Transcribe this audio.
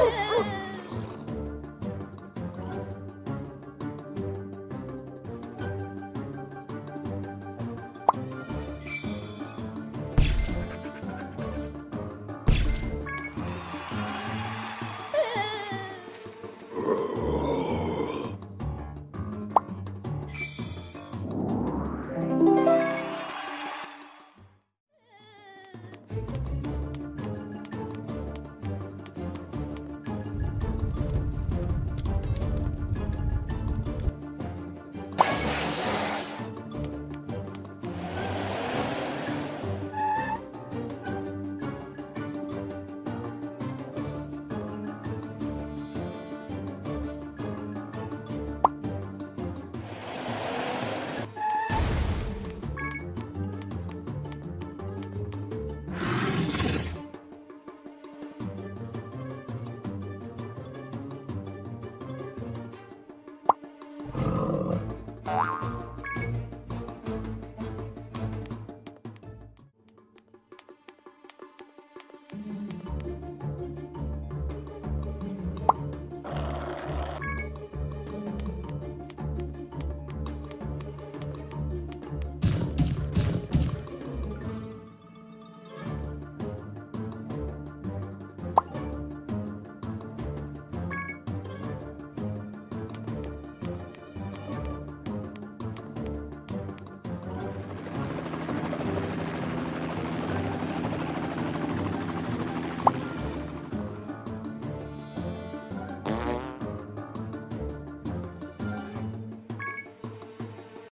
Oh, oh, oh.